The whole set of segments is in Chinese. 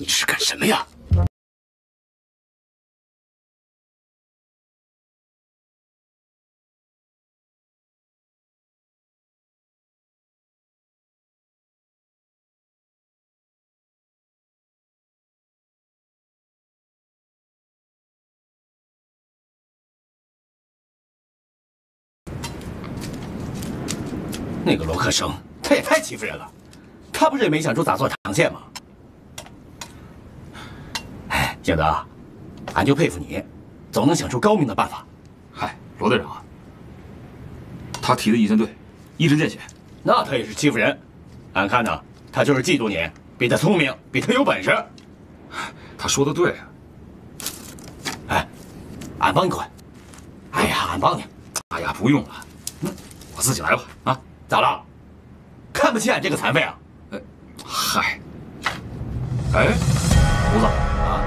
你这是干什么呀？那个罗克生，他也太欺负人了。他不是也没想出咋做长线吗？哎，景德，俺就佩服你，总能想出高明的办法。嗨，罗队长啊，他提的意见对，一针见血。那他也是欺负人。俺看呢，他就是嫉妒你，比他聪明，比他有本事。他说的对。哎，俺帮你管。哎呀，俺帮你。哎呀，不用了，我自己来吧。啊，咋了？看不起俺这个残废啊？哎，嗨，哎，胡子啊，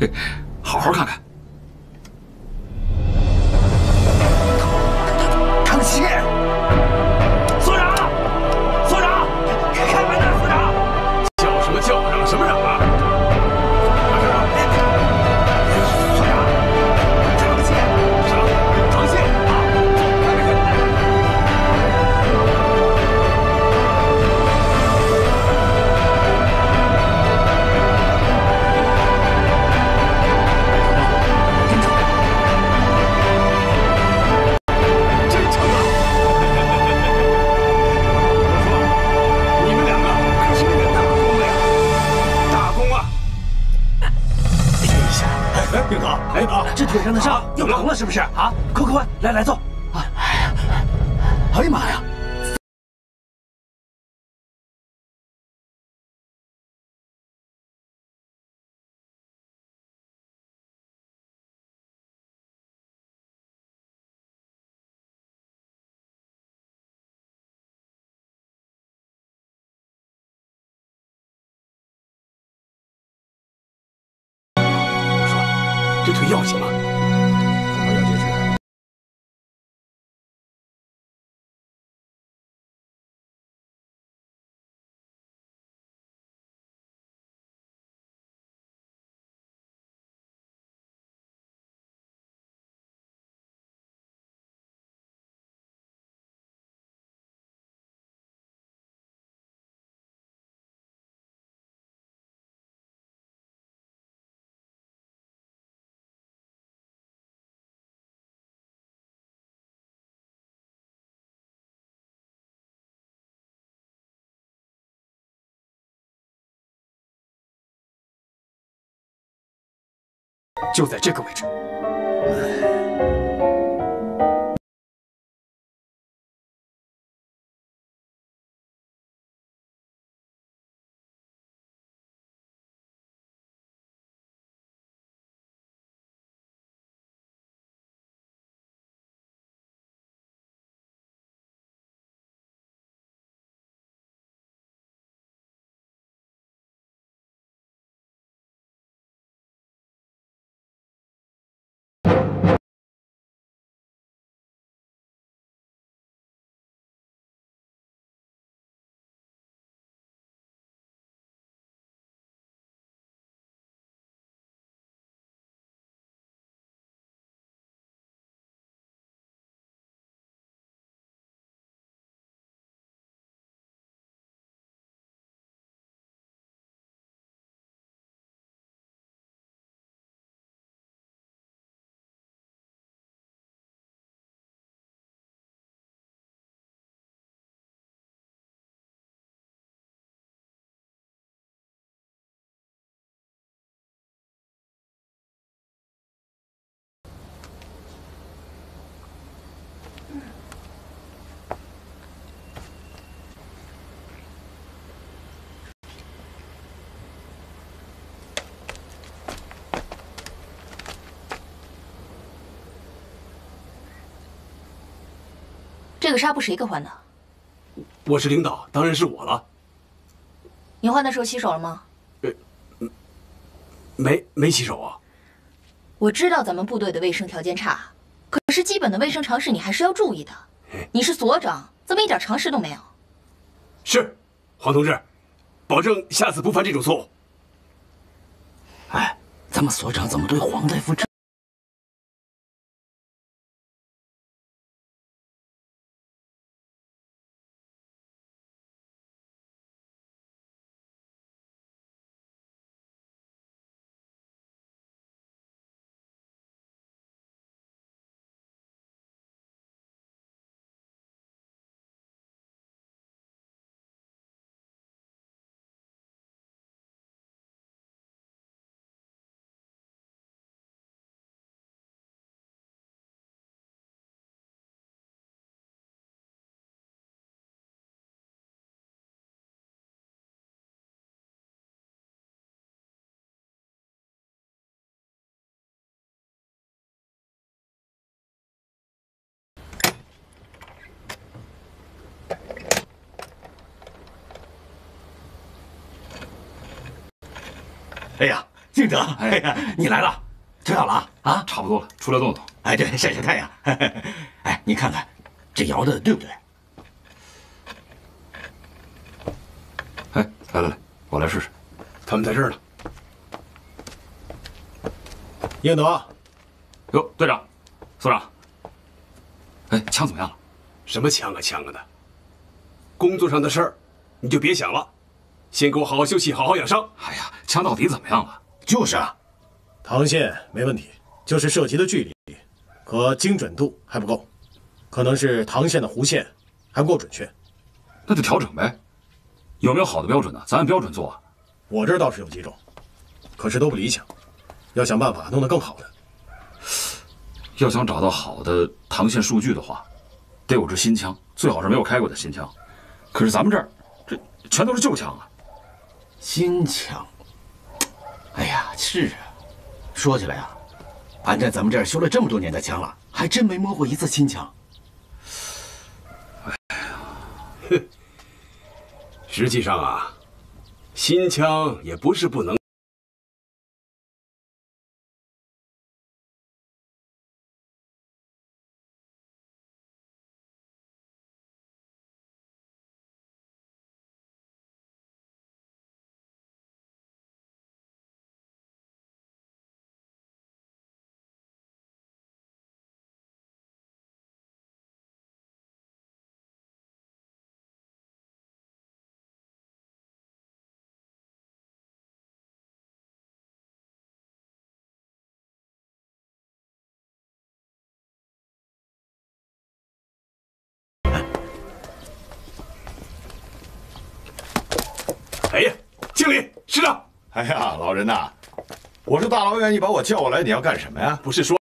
好好看看。就在这个位置。这个纱布谁给换的？我是领导，当然是我了。你换的时候洗手了吗？呃，没没洗手啊。我知道咱们部队的卫生条件差，可是基本的卫生常识你还是要注意的。你是所长，怎么一点常识都没有？是，黄同志，保证下次不犯这种错误。哎，咱们所长怎么对黄大夫这？哎呀，敬德，哎呀，你来了，吃好了啊？啊，差不多了，出来动动。哎，对，晒晒太阳。哎，你看看，这摇的对不对？哎，来来来，我来试试。他们在这儿呢。应德，哟，队长，所长。哎，枪怎么样了？什么枪啊枪啊的？工作上的事儿，你就别想了。先给我好好休息，好好养伤。哎呀，枪到底怎么样了？就是啊，膛线没问题，就是射击的距离和精准度还不够，可能是膛线的弧线还不够准确。那就调整呗。有没有好的标准呢？咱按标准做啊。我这儿倒是有几种，可是都不理想，要想办法弄得更好的。要想找到好的膛线数据的话，得有支新枪，最好是没有开过的新枪。可是咱们这儿这全都是旧枪啊。新枪，哎呀，是啊。说起来啊，俺在咱们这儿修了这么多年的枪了，还真没摸过一次新枪。哎呀，哼。实际上啊，新枪也不是不能。哎呀，经理，师长！哎呀，老人呐，我说大老远你把我叫过来，你要干什么呀？不是说。说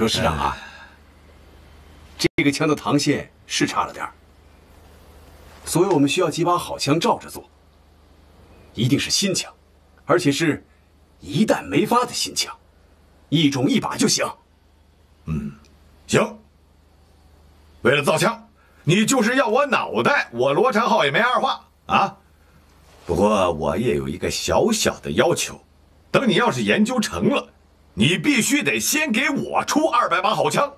说师长啊，这个枪的膛线是差了点儿，所以我们需要几把好枪照着做，一定是新枪，而且是一弹没发的新枪，一种一把就行。嗯行，为了造枪，你就是要我脑袋，我罗长浩也没二话啊。不过我也有一个小小的要求，等你要是研究成了，你必须得先给我出二百把好枪。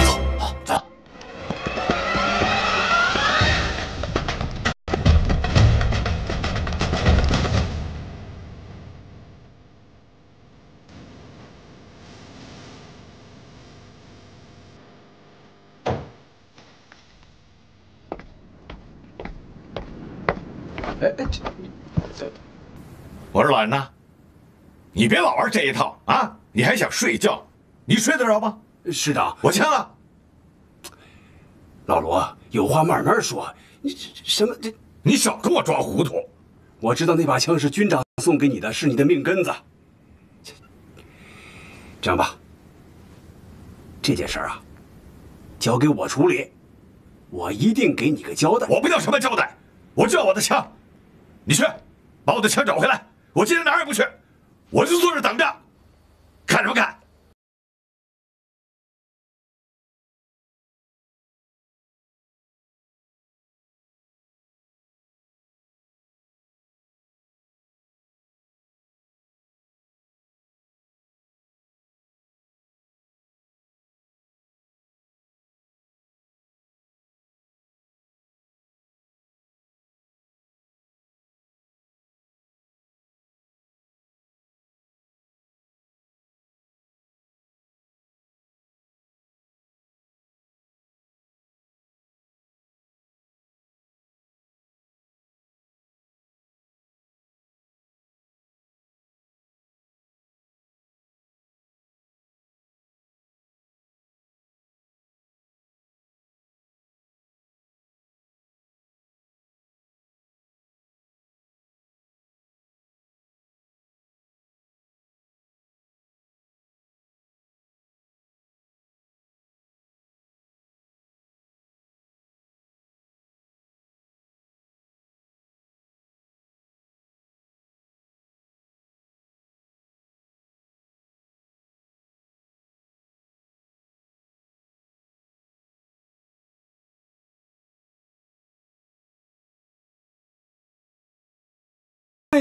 走好走哎哎这这。我说老人呐。你别老玩这一套啊你还想睡觉你睡得着吗？师长，我枪啊！老罗，有话慢慢说。你这什么这？你少跟我装糊涂！我知道那把枪是军长送给你的，是你的命根子。这样吧，这件事啊，交给我处理，我一定给你个交代。我不要什么交代，我就要我的枪。你去，把我的枪找回来。我今天哪儿也不去，我就坐这等着，看什么看？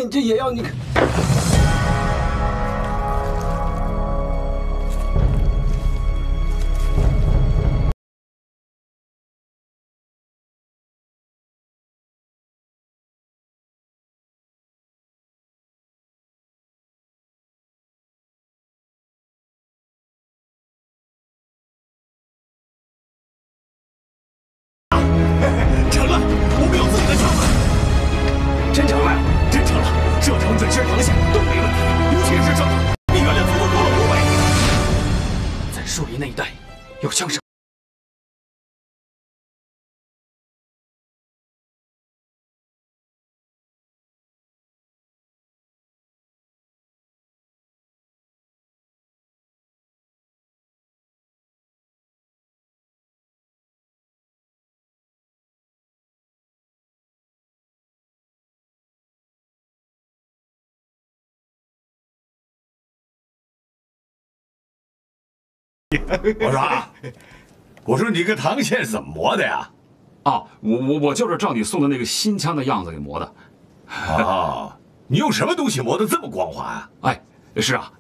这也要你？我说啊，我说你个膛线怎么磨的呀？啊，我我我就是照你送的那个新枪的样子给磨的。啊，你用什么东西磨得这么光滑啊？哎，是啊，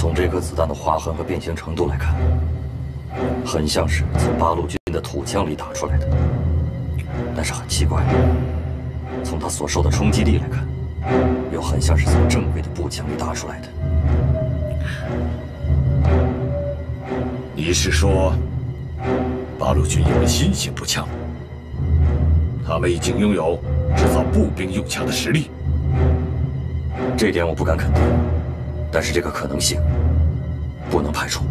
从这颗子弹的划痕和变形程度来看，很像是从八路军的土枪里打出来的。但是很奇怪，从它所受的冲击力来看，又很像是从正规的步枪里打出来的。你是说，八路军有了新型步枪？他们已经拥有制造步兵用枪的实力？这点我不敢肯定，但是这个可能性不能排除。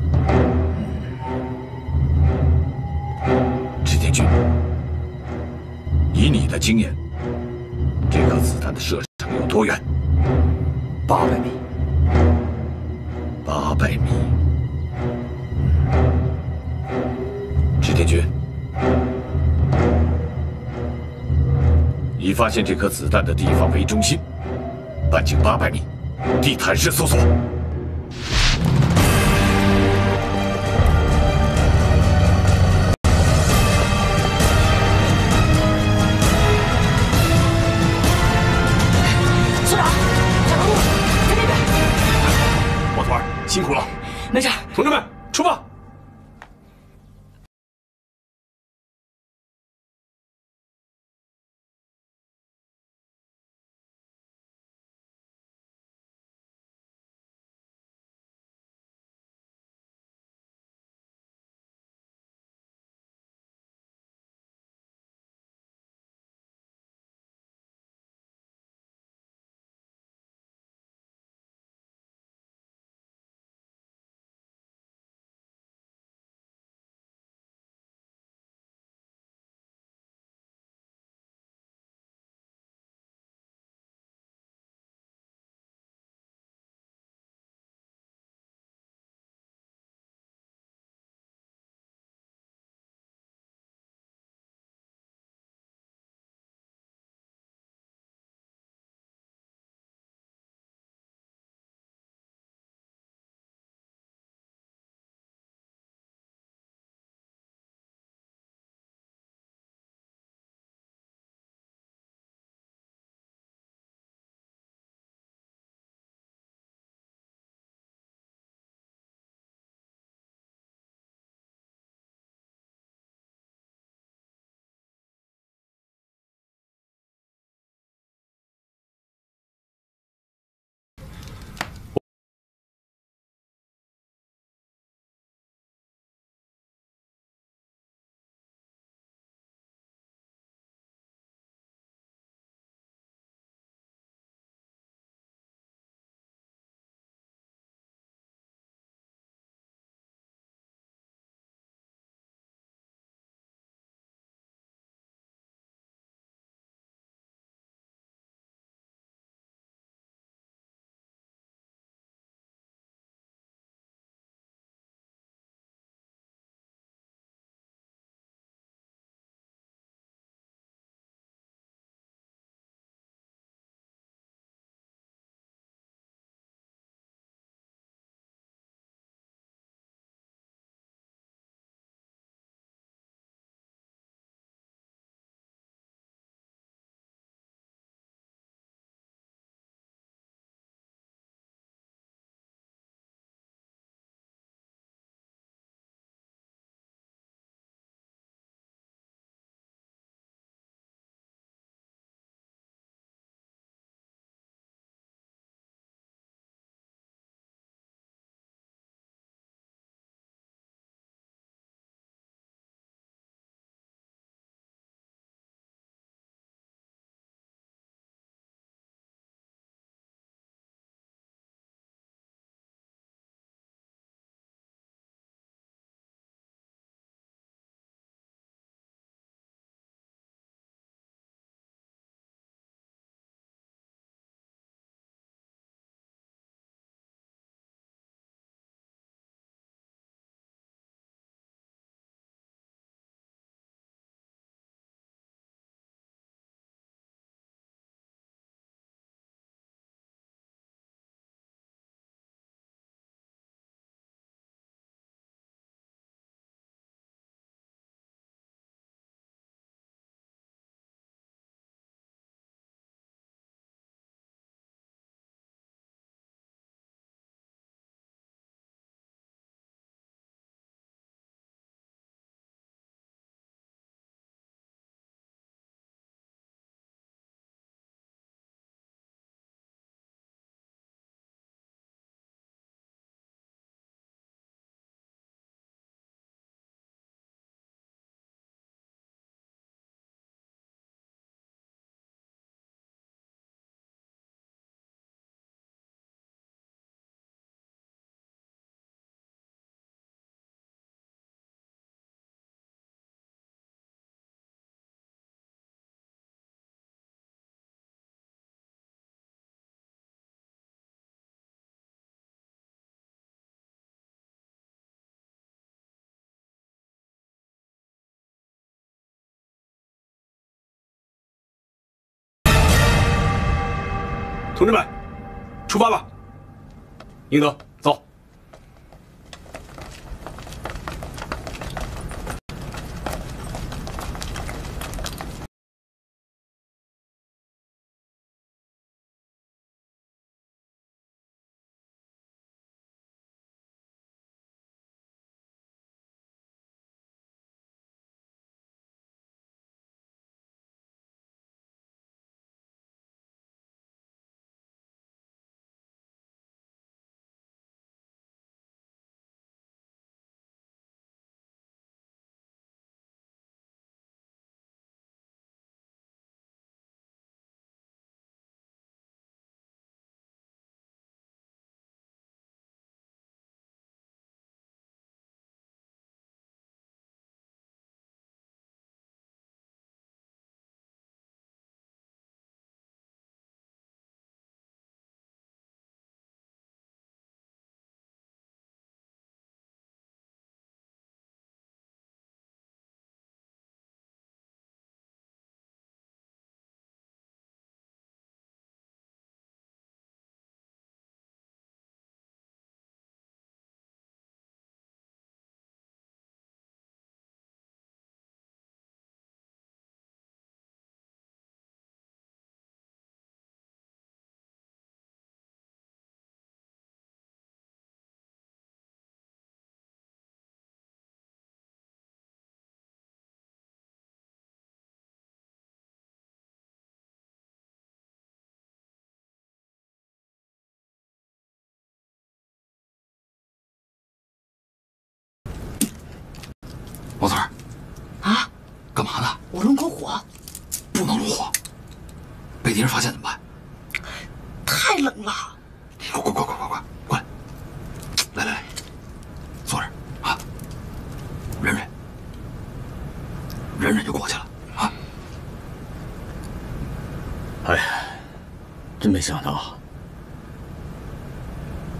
池田君，以你的经验，这颗子弹的射程有多远？八百米。八百米。池田君，以发现这颗子弹的地方为中心，半径八百米，地毯式搜索。所长，小头目在那边。老头儿辛苦了，没事。同志们，同志们，出发吧！英德，我龙口火，不能入火，被敌人发现怎么办？太冷了。快快快快快快过来！来来来，坐这儿。啊，忍忍，忍忍就过去了。啊！哎呀，真没想到，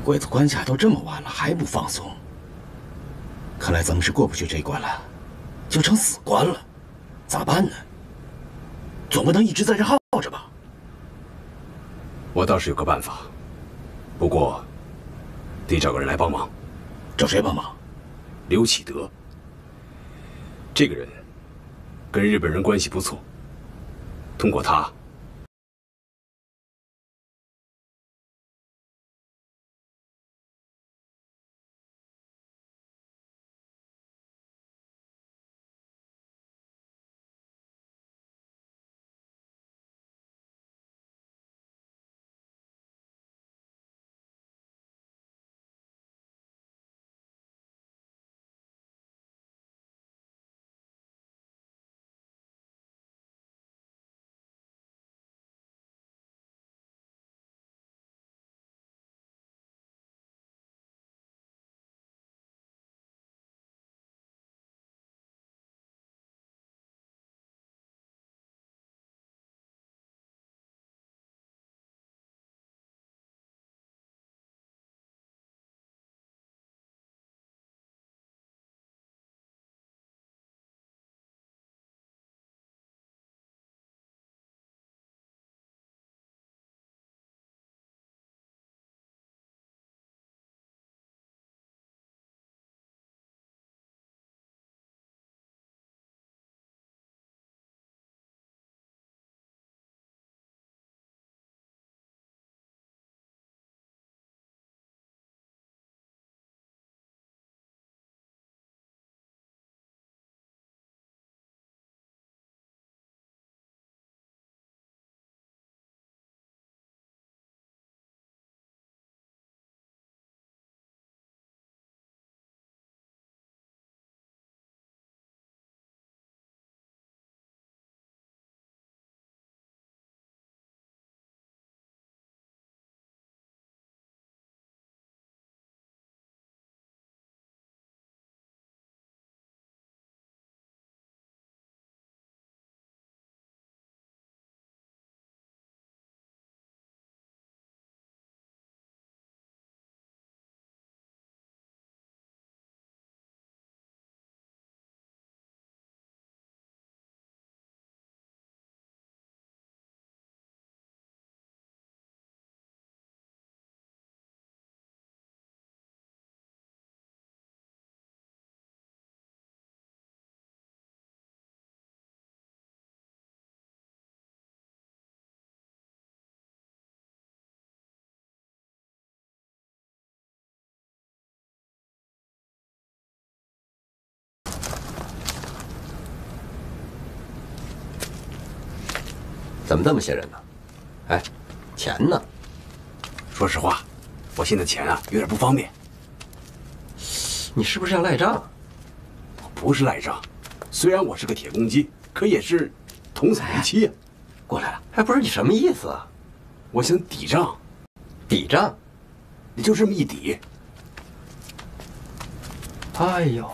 鬼子关卡都这么晚了还不放松，看来咱们是过不去这一关了，就成死关了，咋办呢？总不能一直在这耗着吧？我倒是有个办法，不过得找个人来帮忙。找谁帮忙？刘启德。这个人跟日本人关系不错，通过他。怎么这么些人呢？哎，钱呢？说实话，我现在钱啊有点不方便。你是不是要赖账？我不是赖账，虽然我是个铁公鸡，可也是同死为妻呀。过来了，哎不是你什么意思啊？我想抵账，抵账，你就这么一抵。哎呦，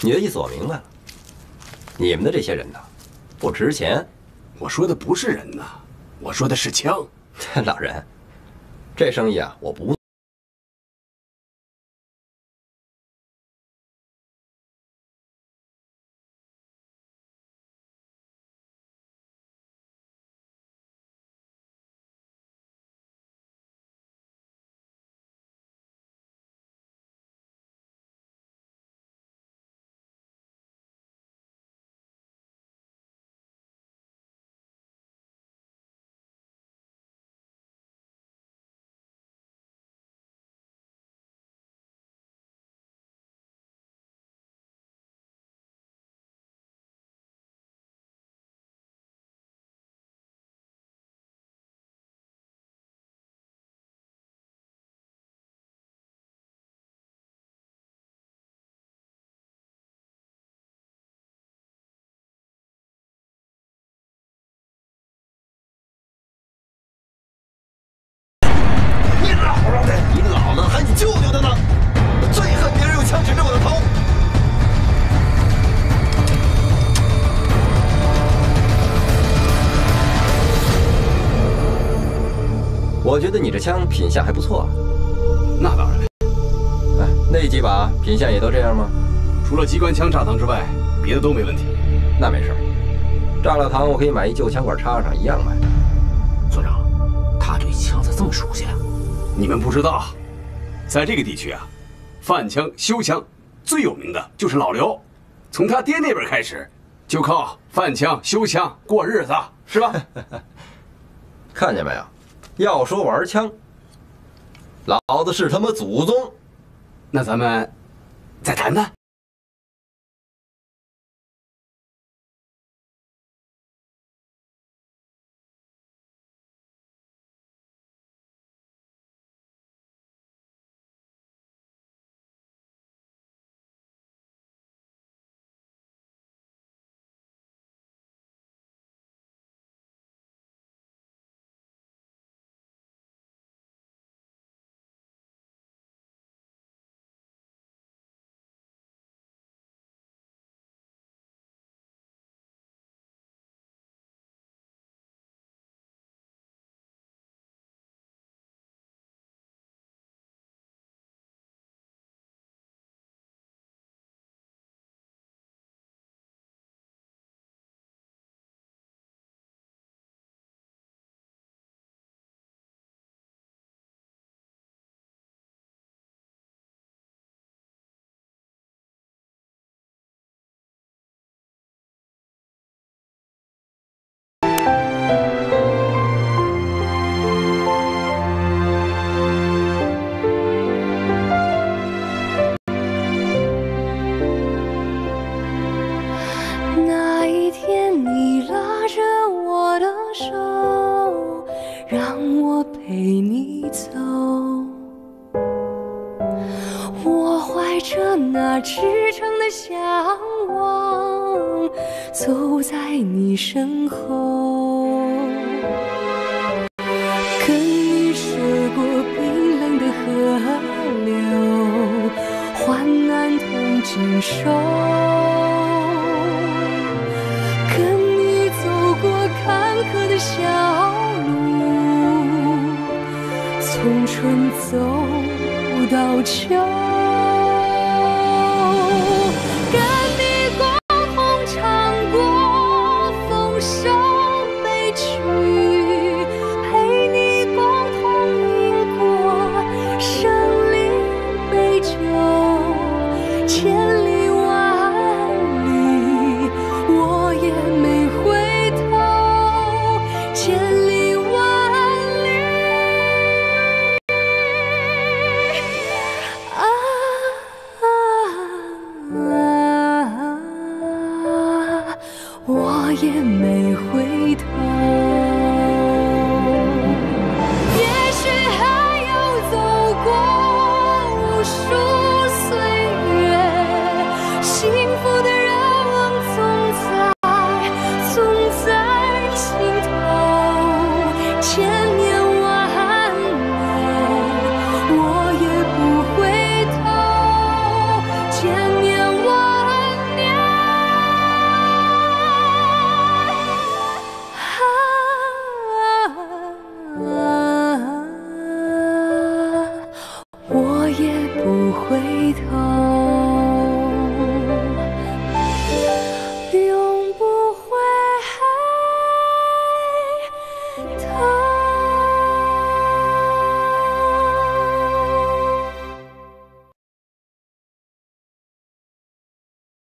你的意思我明白了。你们的这些人呢，不值钱。我说的不是人呐，我说的是枪。老人，这生意啊，我不。我觉得你这枪品相还不错。那当然。哎，那几把品相也都这样吗？除了机关枪炸膛之外，别的都没问题。那没事，炸了膛我可以买一旧枪管插上，一样卖。所长，他对枪咋这么熟悉啊？你们不知道，在这个地区啊，贩枪修枪最有名的就是老刘，从他爹那边开始，就靠贩枪修枪过日子，是吧？看见没有？要说玩枪，老子是他妈祖宗。那咱们再谈谈。那赤诚的向往，走在你身后，跟你涉过冰冷的河流，患难同经受。跟你走过坎坷的小路，从春走到秋，